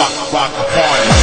rock, rock party.